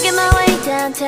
Making my way downtown.